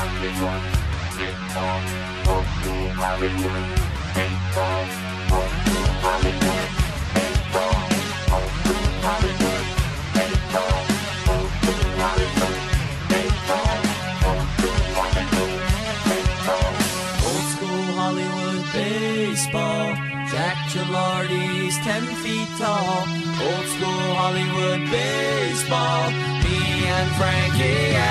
Hollywood, Baseball, Old School Hollywood Baseball, Jack Gilardi's 10 feet tall, Old School Hollywood Baseball, me and Frankie